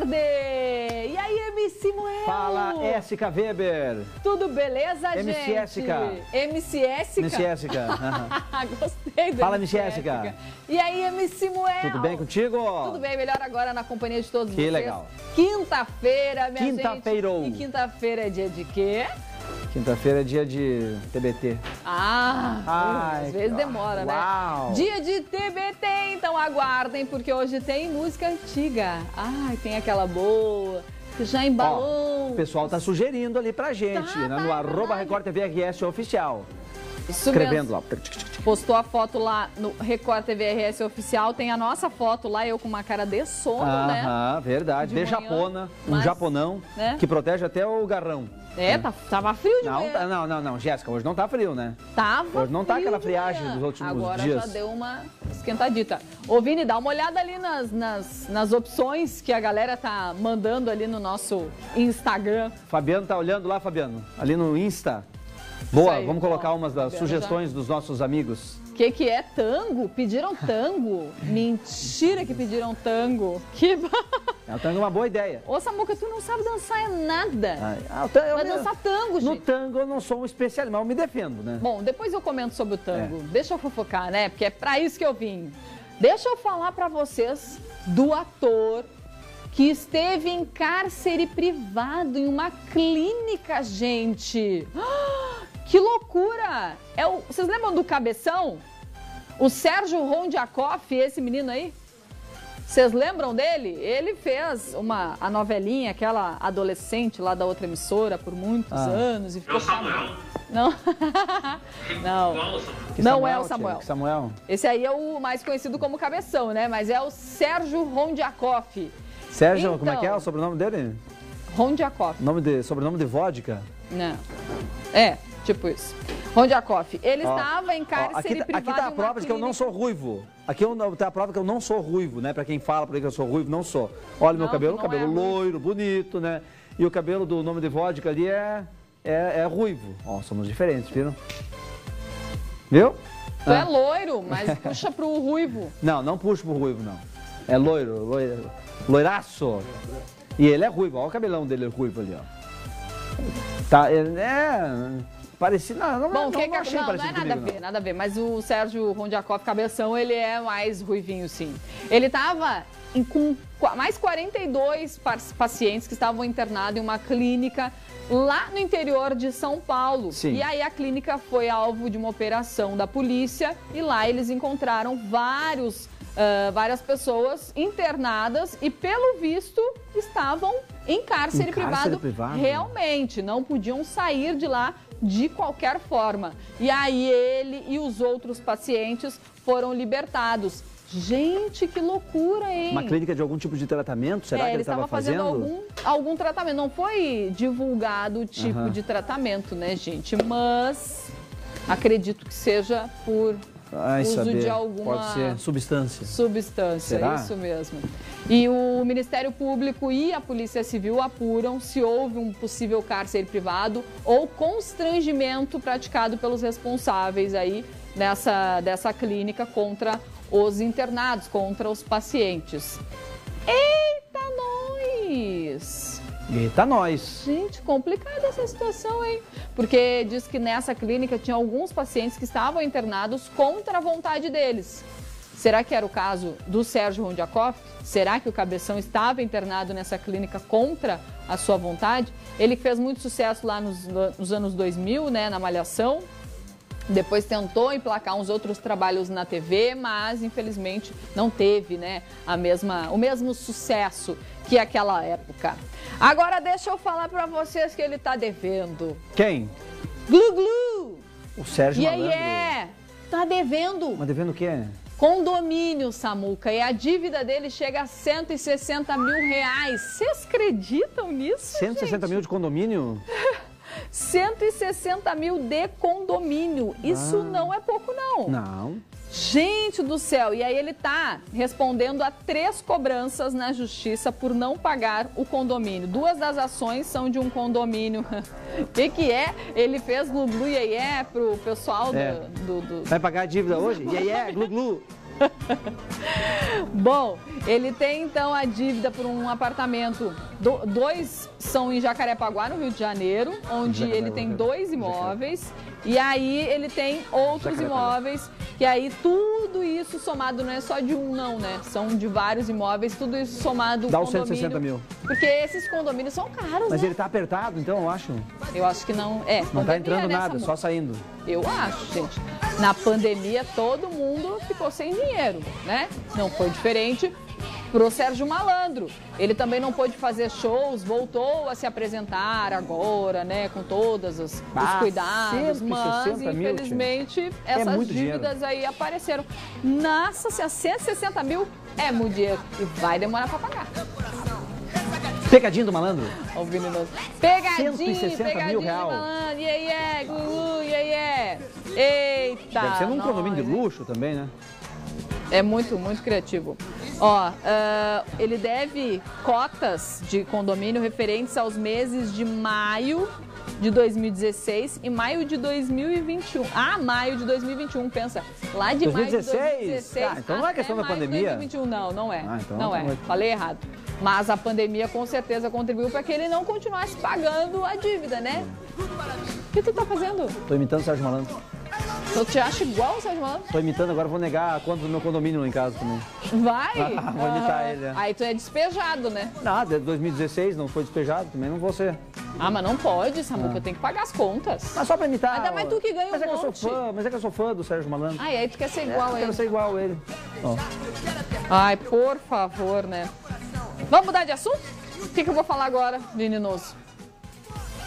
tarde! E aí, MC Moel? Fala, Éssica Weber. Tudo beleza, MC gente? Éssica. MC Éssica? MC Éssica. Gostei do Fala, MC Éssica. E aí, MC Moel? Tudo bem contigo? Tudo bem, melhor agora na companhia de todos Que vocês. legal. Quinta-feira, minha Quinta-feirou. gente. E quinta-feira é dia de quê? Quinta-feira é dia de TBT. Ah, Ai, às vezes demora, uau. né? Dia de TBT, então aguardem, porque hoje tem música antiga. Ai, tem aquela boa, que já embalou. O pessoal tá sugerindo ali pra gente, Tá, né? no arroba. Record TV RS Oficial. Isso Escrevendo mesmo. lá. Postou a foto lá no Record TV RS Oficial, tem a nossa foto lá, eu com uma cara de sono, né? Aham, verdade. De De, japona, um mas, japonão né? que protege até o garrão. É, tá, tava frio de Não, manhã. tá- não, não, não, Jéssica, hoje não tá frio, né? Tava Hoje não tá aquela friagem dos últimos Agora dias. já deu uma esquentadita. Ô, Vini, dá uma olhada ali nas, nas, nas opções que a galera tá mandando ali no nosso Instagram. Fabiano tá olhando lá, Fabiano? Ali no Insta. Boa, aí, vamos colocar umas das Fabiano sugestões dos nossos amigos. O que, que é tango? Pediram tango? Mentira que pediram tango. Que... É, o tango é uma boa ideia. Ô, Samuca, tu não sabe dançar é nada. Ah, ah, tango- eu Vai dançar tango, No gente. tango eu não sou um especialista, mas eu me defendo, né? Bom, depois eu comento sobre o tango. É. Deixa eu fofocar, né? Porque é pra isso que eu vim. Deixa eu falar pra vocês do ator que esteve em cárcere privado em uma clínica, gente. Ah, Que loucura! É o, vocês lembram do Cabeção? O Sérgio Rondiakoff, esse menino aí? Vocês lembram dele? Ele fez uma, a novelinha, aquela adolescente lá da outra emissora por muitos Ah. anos. E É ficou o Samuel. Não. Não. Igual o Samuel. Não é o? Samuel. Que Samuel. Esse aí é o mais conhecido como Cabeção, né? Mas é o Sérgio Rondiakoff. Sérgio, como é que é Então. o sobrenome dele? Rondiakoff. Nome de, sobrenome de vodka? Não. É, tipo isso. Rondiakoff. Ele Ó, estava em Ó, cárcere aqui, tá- privado aqui tá a prova de que eu não sou ruivo. Aqui eu, não- tá a prova que eu não sou ruivo, né? Pra quem fala por aí que eu sou ruivo, não sou. Olha meu Não, cabelo, cabelo é ruivo. loiro, bonito, né? E o cabelo do nome de vodka ali é, é, é ruivo. Ó, somos diferentes, viram? Viu? Tu é Ah. loiro, mas puxa pro ruivo. Não, não puxo pro ruivo, não. É loiro, loiro loiraço. E ele é ruivo, olha o cabelão dele ruivo ali, ó. Tá, é... é parecido, não, não, Bom, não, que que não achei não, não é nada a comigo, ver, não. nada a ver. Mas o Sérgio Rondiakoff Cabeção, ele é mais ruivinho, sim. Ele estava com mais 42 par- pacientes que estavam internados em uma clínica lá no interior de São Paulo. Sim. E aí a clínica foi alvo de uma operação da polícia e lá eles encontraram vários ah, várias pessoas internadas e, pelo visto, estavam em cárcere, Em cárcere privado, privado? realmente. Não podiam sair de lá de qualquer forma. E aí ele e os outros pacientes foram libertados. Gente, que loucura, hein? Uma clínica de algum tipo de tratamento, será é, que ele ele estava fazendo, fazendo? algum, algum tratamento. Não foi divulgado o tipo Aham. de tratamento, né, gente? Mas acredito que seja por Ai, uso saber. de alguma Pode ser substância. substância, Será? isso mesmo. E o Ministério Público e a Polícia Civil apuram se houve um possível cárcere privado ou constrangimento praticado pelos responsáveis aí nessa dessa clínica contra os internados, contra os pacientes. Eita, nós! Eita, nós. Gente, complicada essa situação, hein? Porque diz que nessa clínica tinha alguns pacientes que estavam internados contra a vontade deles. Será que era o caso do Sérgio Rondiakoff? Será que o Cabeção estava internado nessa clínica contra a sua vontade? Ele fez muito sucesso lá nos, nos anos 2000, né, na Malhação. Depois tentou emplacar uns outros trabalhos na TV, mas infelizmente não teve, né, a mesma, o mesmo sucesso que aquela época. Agora deixa eu falar pra vocês que ele tá devendo. Quem? Glu glu! O Sérgio E aí Malandro. é, tá devendo Mas devendo o quê? Condomínio, Samuca, e a dívida dele chega a 160 mil reais. Vocês acreditam nisso, 160 gente? mil de condomínio? 160 mil de condomínio. Isso Ah. não é pouco, não. Não. Gente do céu, e aí ele tá respondendo a três cobranças na justiça por não pagar o condomínio. Duas das ações são de um condomínio. O que, que é? Ele fez glu glu e é pro pessoal do, É. do- do- Vai pagar a dívida hoje? E aí é, glu glu. Bom, ele tem então a dívida por um apartamento. Do, dois são em Jacarepaguá, no Rio de Janeiro, onde ele tem dois imóveis. E aí ele tem outros imóveis, que aí tudo isso somado não é só de um, não, né? São de vários imóveis, tudo isso somado. Dá os 160 mil. Porque esses condomínios são caros, Mas né? ele tá apertado, então, eu acho. Eu acho que não. É, Não tá pandemia entrando nessa nada, só saindo. Eu acho, gente. Na pandemia, todo mundo ficou sem dinheiro, né? Não foi diferente pro Sérgio Malandro. Ele também não pôde fazer shows, voltou a se apresentar agora, né? Com todos os, os Ah, cuidados, 160 mas mil, tia. infelizmente essas dinheiro. dívidas aí apareceram. Nossa, se a 160 mil é muito dinheiro e vai demorar pra pagar. Pecadinho do malandro? Ó, o venenoso. Pegadinho, 160 mil pegadinho de real. malandro. Yeah, yeah, yeah. Eita. Deve ser num condomínio de luxo também, né? É muito, muito criativo. Ó, ah, ele deve cotas de condomínio referentes aos meses de maio de 2016 e maio de 2021. Ah, maio de 2021, pensa. Lá de maio de 2016? 2016. Ah, então não é questão da pandemia. 2021, não, não é. Ah, então não tá é. Falei errado. Mas a pandemia com certeza contribuiu para que ele não continuasse pagando a dívida, né? O que tu tá fazendo? Tô imitando o Sérgio Malandro. Tu te acha igual o Sérgio Malandro? Tô imitando, agora vou negar a conta do meu condomínio lá em casa também. Vai! Vou imitar Aham. ele, é. Aí tu é despejado, né? Nada, é 2016, não foi despejado, também não vou ser. Ah, mas não pode, Samuca, eu tenho que pagar as contas. Mas só pra imitar. Ainda mais tu que ganha mas um é que eu sou monte. fã, Mas é que eu sou fã do Sérgio Malandro. Ai, aí tu quer ser É, igual eu a quero ele. ser igual a ele. Ó. Ai, por favor, né? Vamos mudar de assunto? O que, que eu vou falar agora, Venenoso?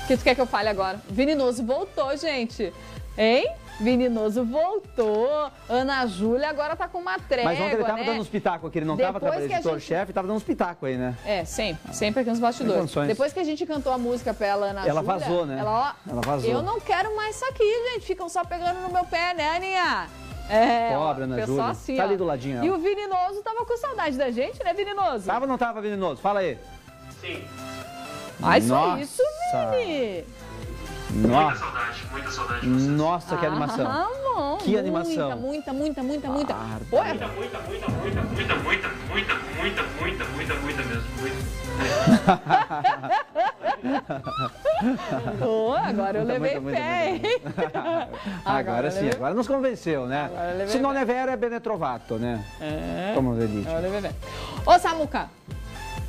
O que tu quer que eu fale agora? Venenoso voltou, gente. Hein? Venenoso voltou. Ana Júlia agora tá com uma trégua, Mas ontem ele tava né? dando uns pitacos aqui, ele não tava Depois trabalhando que a editor-chefe, tava dando uns pitacos aí, né? É, sempre. Sempre aqui nos bastidores. Depois que a gente cantou a música pra ela, Ana Ela Júlia, vazou, né? Ela, ó, Ela vazou. Eu não quero mais isso aqui, gente. Ficam só pegando no meu pé, né, Aninha? É, Pobre, ó, Ana Júlia. assim, Tá ali do ladinho, ó. E o Venenoso tava com saudade da gente, né, Venenoso? Tava ou não tava, venenoso? Fala aí. Sim, Ah, isso Nossa. é isso, Vini. muita Nossa, saudade, muita saudade de vocês. nossa que animação. Ah. Que animação. Muita, muita, muita, muita, muita. Pô, é- Muita, muita, muita, muita, muita, muita, muita, muita, muita, muita, muita mesmo. Muita. Pô, agora eu levei fé? Agora, eu sim, levei- agora nos convenceu, né? Agora Se não é vero, é benetrovato, né? É. Como. Eu levei fé. Ô, Samuca.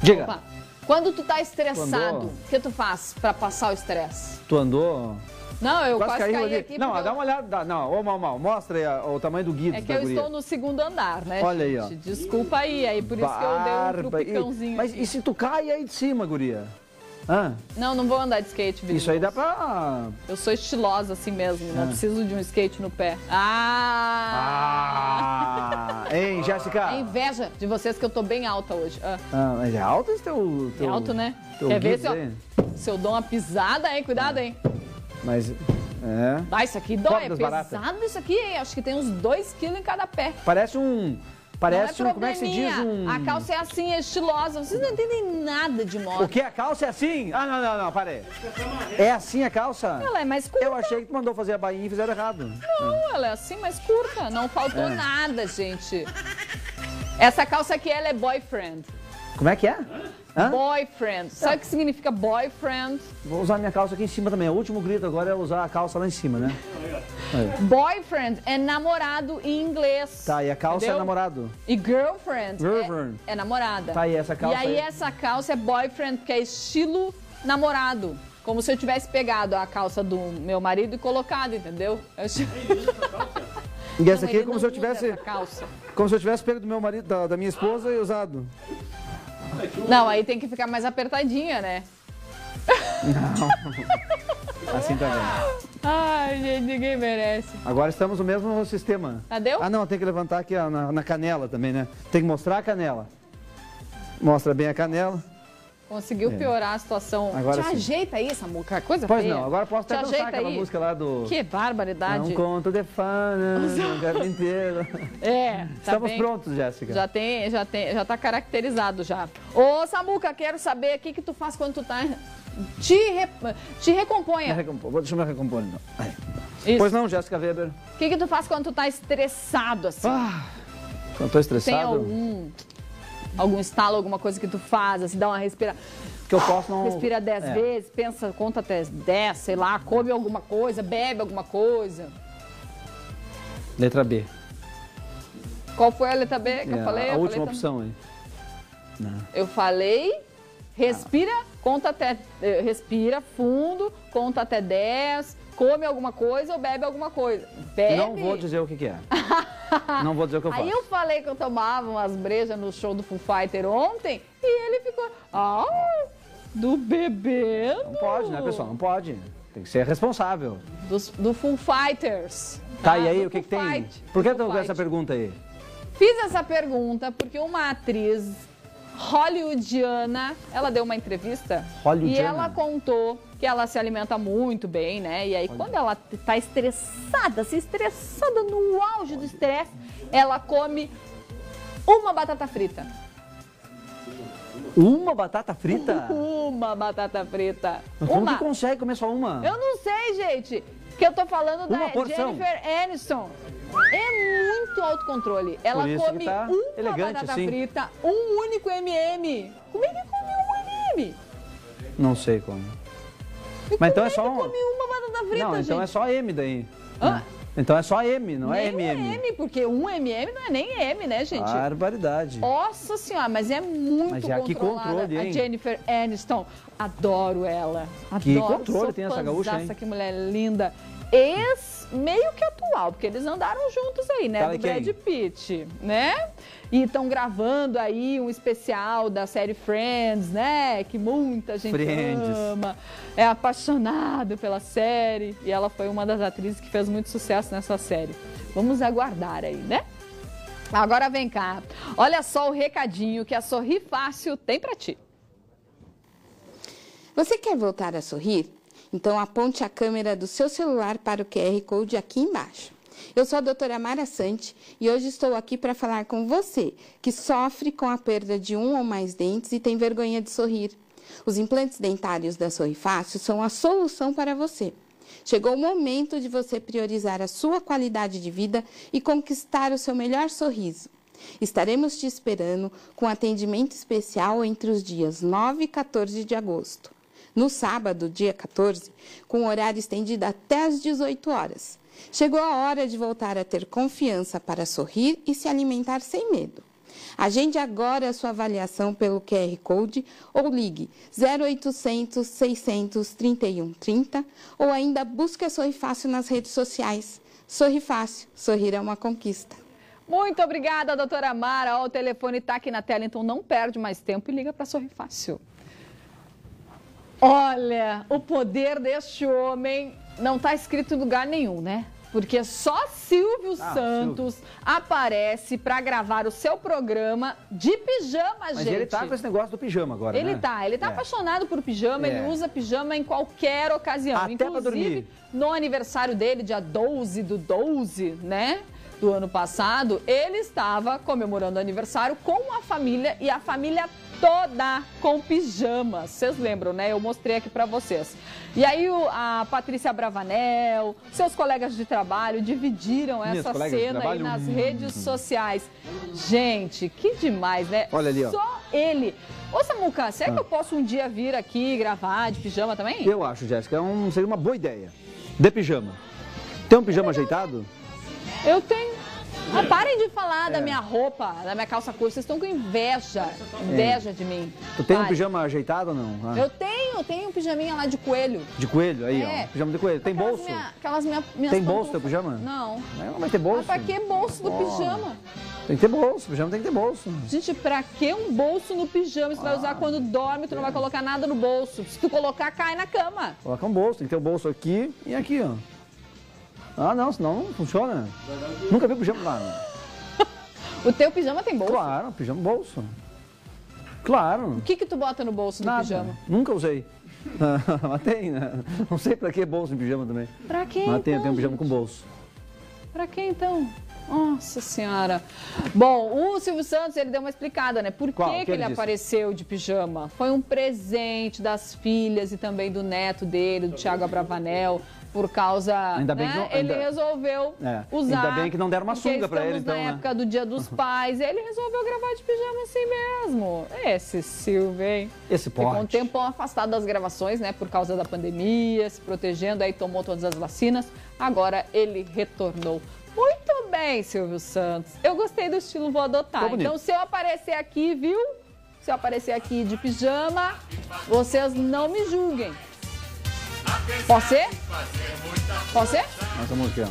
Diga, Opa. Quando tu tá estressado, o que tu faz pra passar o estresse? tu andou... Não, eu quase, Quase caí aqui Não, dá eu- uma olhada. dá- Não, ô mal, mal, mostra aí a- o tamanho do guido É que eu guria. estou no segundo andar, né, Olha aí, gente? ó. Desculpa aí, aí por isso que eu dei um. E- Mas e se tu cai aí de cima, guria? Hã? Não, não vou andar de skate, Vinícius. Isso aí dá pra... Eu sou estilosa assim mesmo, não preciso de um skate no pé. Ah! Ah! hein, Jéssica? É inveja de vocês que eu tô bem alta hoje. Ah, Ah, mas é alto esse teu... é teu alto, né? teu Quer ver se eu, se eu dou uma pisada, hein? Cuidado, hein? Mas... É... Ah, isso aqui dói, é pesado isso aqui, hein? Acho que tem uns 2 quilos em cada pé. Parece um... Parece é um... Como é que se diz um... A calça é assim, é estilosa. Vocês não entendem nada de O moda. que? A calça é assim? Ah, não, não, não, parei. É assim a calça? Ela é mais curta. Eu achei que tu mandou fazer a bainha e fizeram errado. Não, ela é assim, mais curta. Não faltou É. nada, gente. Essa calça aqui, ela é boyfriend. Como é que é? Hã? Boyfriend. Sabe o que significa boyfriend? Vou usar minha calça aqui em cima também. O último grito agora é usar a calça lá em cima, né? Boyfriend é namorado em inglês. Tá, e a calça Entendeu? é namorado. E girlfriend, Girlfriend. É, é namorada. Tá, e essa calça E aí aí? essa calça é boyfriend, que é estilo namorado. Como se eu tivesse pegado a calça do meu marido e colocado, entendeu? Eu... E essa aqui é como se eu tivesse. calça. Como se eu tivesse pego do meu marido, da, da minha esposa e usado. Não, aí tem que ficar mais apertadinha, né? Assim também. Ai, gente, ninguém merece. Agora estamos no mesmo sistema. Cadê o- Ah, não, tem que levantar aqui ó, na, na canela também, né? Tem que mostrar a canela. Mostra bem a canela. Conseguiu piorar a situação. É. Agora Te sim. ajeita aí, Samuca, coisa Pois feia. não, agora posso até Te dançar aquela aí. música lá do. Que É barbaridade. um conto de fana, o tempo inteiro. É, tá Estamos bem. prontos, Jéssica. Já tem, já tem, já tá caracterizado já. Ô, Samuca, quero saber o que que tu faz quando tu tá te, re- te recomponha. recompor. Vou- Deixa eu me recompor então. Isso. Pois não, Jéssica Weber. O que que tu faz quando tu tá estressado assim? Ah, Eu tô estressado. Tem algum, algum estalo, alguma coisa que tu faz, assim, dá uma respira... Que eu posso não... Respira dez É. vezes, pensa, conta até dez, sei lá, come alguma coisa, bebe alguma coisa. Letra B. Qual foi a letra B que É, eu falei? a Eu última falei opção aí. Eu falei, respira, conta até. eh, Respira fundo, conta até 10, come alguma coisa ou bebe alguma coisa. Bebe. Não vou dizer o que, que é. não vou dizer o que eu faço. Aí eu falei que eu tomava umas brejas no show do Foo Fighter ontem e ele ficou. Ah, do bebê. Não pode, né, pessoal? Não pode. Tem que ser responsável. Dos, do Foo Fighters. Tá, e aí, Do o que, que tem? Por que tu essa pergunta aí? Fiz essa pergunta porque uma atriz hollywoodiana, ela deu uma entrevista e ela contou que ela se alimenta muito bem, né? E aí quando ela tá estressada, se estressada no auge do estresse, ela come uma batata frita. Uma batata frita? Uma batata frita. Mas Como Uma. que consegue comer só uma? Eu não sei, gente. Que eu tô falando Uma da porção. Jennifer Aniston. É muito autocontrole. Ela que come tá uma batata assim. frita, um único MM. Como é que come um MM? Não sei como. E Mas então como é só que um- come uma batata frita, não, então gente? é só M daí. Hã? Então é só M, não é nem MM. um M, porque um MM não é nem M, né, gente? Barbaridade. Nossa senhora, mas é muito Mas já que controlada. controle, A hein? Jennifer Aniston, adoro ela. Adoro. Que controle tem essa gaúcha, hein? que mulher linda. Ex, meio que atual, porque eles andaram juntos aí, né? Fala do? Brad Pitt, né? E estão gravando aí um especial da série Friends, né? Que muita gente Friends. ama, é apaixonado pela série. E ela foi uma das atrizes que fez muito sucesso nessa série. Vamos aguardar aí, né? Agora vem cá. Olha só o recadinho que a Sorri Fácil tem pra ti. Você quer voltar a sorrir? Então aponte a câmera do seu celular para o QR Code aqui embaixo. Eu sou a doutora Mara Sante e hoje estou aqui para falar com você que sofre com a perda de um ou mais dentes e tem vergonha de sorrir. Os implantes dentários da Sorri Fácil são a solução para você. Chegou o momento de você priorizar a sua qualidade de vida e conquistar o seu melhor sorriso. Estaremos te esperando com atendimento especial entre os dias 9 e 14 de agosto. No sábado, dia 14, com horário estendido até às 18 horas. Chegou a hora de voltar a ter confiança para sorrir e se alimentar sem medo. Agende agora a sua avaliação pelo QR Code ou ligue 0800 600 3130 ou ainda busque a Sorri Fácil nas redes sociais. Sorri Fácil, sorrir é uma conquista. Muito obrigada, doutora Mara. Ó, o telefone está aqui na tela, então não perde mais tempo e liga para Sorri Fácil. Olha, o poder deste homem não está escrito em lugar nenhum, né? Porque só Silvio Ah, Santos aparece para gravar o seu programa de pijama, Mas gente. ele tá com esse negócio do pijama agora, Ele né? tá, ele tá É. apaixonado por pijama, É. ele usa pijama em qualquer ocasião. Até pra Inclusive, dormir. no aniversário dele, dia 12 do 12, né? Do ano passado, ele estava comemorando o aniversário com a família e a família toda com pijamas. Vocês lembram, né? Eu mostrei aqui pra vocês. E aí a Patrícia Bravanel, seus colegas de trabalho dividiram Minhas essa cena aí nas Hum. redes sociais. Gente, que demais, né? Olha ali, ó. Só ele. Ô, Samuca, será que eu posso um dia vir aqui gravar de pijama também? Eu acho, Jéssica, é um, seria uma boa ideia. De pijama. Tem um pijama ajeitado? Eu tenho. Ah, parem de falar É. da minha roupa, da minha calça curta. Vocês estão com inveja. Inveja de mim. Tu tem um Parem. pijama ajeitado ou não? Ah, Eu tenho, tenho um pijaminha lá de coelho. De coelho aí, É. ó. Pijama de coelho. Tem Aquelas bolso? minha- aquelas minha, minhas Tem bolso teu pijama? Não. Não vai ter bolso. Mas pra que bolso do Oh. pijama? Tem que ter bolso. Pijama tem que ter bolso. Gente, pra que um bolso no pijama? Você vai Ah. usar quando dorme, tu não vai colocar nada no bolso. Se tu colocar, cai na cama. Coloca um bolso. Tem que ter o bolso aqui e aqui, ó. Ah, não, senão não funciona. Nunca vi pijama lá. né? O teu pijama tem bolso? Claro, pijama bolso. Claro. O que que tu bota no bolso do Nada. pijama? Nunca usei. Mas tem, né? Não sei pra que bolso em pijama também. Pra quê, Mas tem, então, tem um pijama gente? com bolso. Pra quê então? Nossa senhora. Bom, o Silvio Santos, ele deu uma explicada, né? Por Qual? que, que, que ele ele apareceu de pijama? Foi um presente das filhas e também do neto dele, do Thiago Abravanel. Por causa. Ainda bem né? que não- Ele ainda- resolveu É, usar. ainda bem que não deram uma sunga pra ele, então, na né? época do Dia dos Pais. Ele resolveu gravar de pijama assim mesmo. Esse Silvio, hein? Esse Ficou um porte. tempão afastado das gravações, né? Por causa da pandemia, se protegendo, aí tomou todas as vacinas. Agora ele retornou. Muito bem, Silvio Santos. Eu gostei do estilo Vou Adotar. Então, se eu aparecer aqui, viu? Se eu aparecer aqui de pijama, vocês não me julguem. Pode ser? Pode ser? Essa música.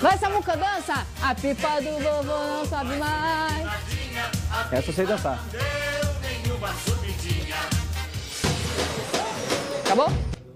Vai, Samuca, dança! A pipa do vovô não sobe mais. Essa eu sei dançar. Acabou?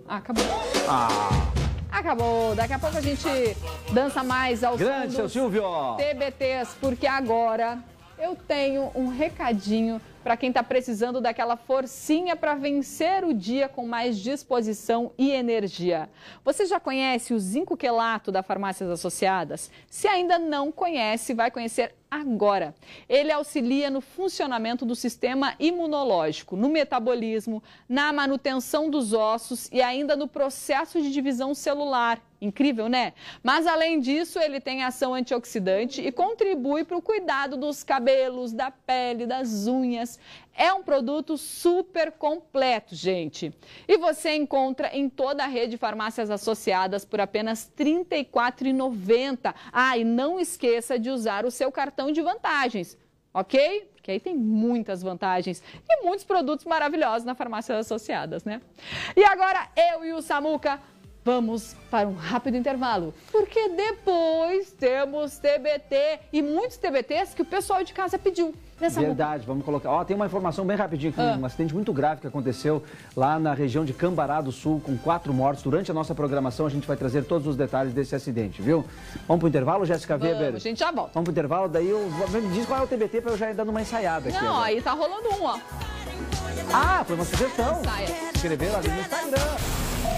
Ah, acabou. Ah, Acabou. Daqui a pouco a gente dança mais ao grande, seu Silvio. TBTs, porque agora eu tenho um recadinho para quem está precisando daquela forcinha para vencer o dia com mais disposição e energia. Você já conhece o zinco quelato da Farmácias Associadas? Se ainda não conhece, vai conhecer agora. Ele auxilia no funcionamento do sistema imunológico, no metabolismo, na manutenção dos ossos e ainda no processo de divisão celular. Incrível, né? Mas além disso, ele tem ação antioxidante e contribui para o cuidado dos cabelos, da pele, das unhas. É um produto super completo, gente. E você encontra em toda a rede de farmácias associadas por apenas R$ 34,90. Ah, e não esqueça de usar o seu cartão de vantagens, ok? Porque aí tem muitas vantagens e muitos produtos maravilhosos na farmácias associadas, né? E agora eu e o Samuca Vamos para um rápido intervalo, porque depois temos TBT e muitos TBTs que o pessoal de casa pediu. Samuca? Verdade, vamos colocar. Ó, tem uma informação bem rapidinho aqui, Ah. um acidente muito grave que aconteceu lá na região de Cambará do Sul, com quatro mortos. Durante a nossa programação, a gente vai trazer todos os detalhes desse acidente, viu? Vamos pro intervalo, Jéssica Vamos, Weber? a gente já volta. Vamos pro intervalo, daí eu. Me diz qual é o TBT pra eu já ir dando uma ensaiada aqui. Não, agora. aí tá rolando um, ó. Ah, foi uma sugestão. Escreveram ali no Instagram.